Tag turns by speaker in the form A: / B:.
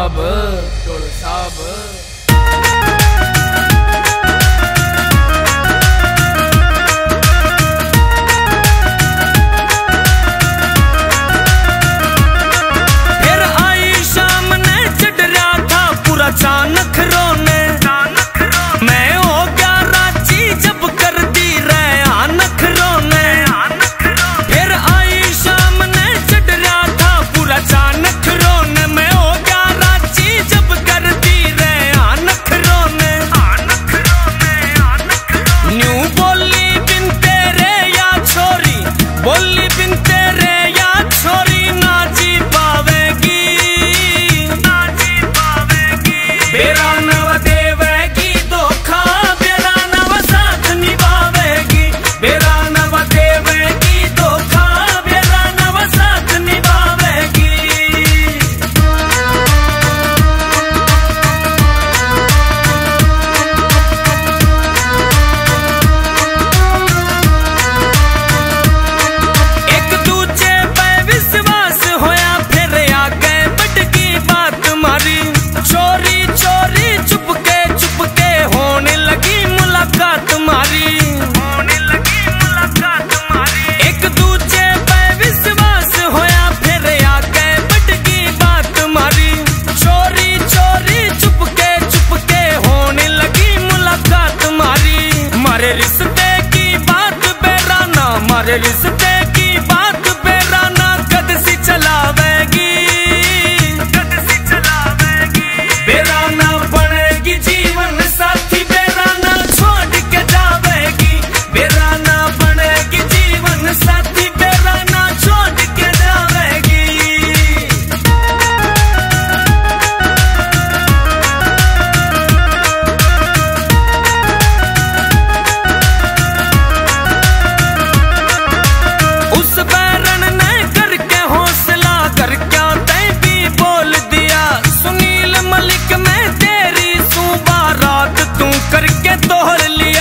A: साब मारे रिश्ते की बात बेराना मारे रिश्ते करके तोहर लिया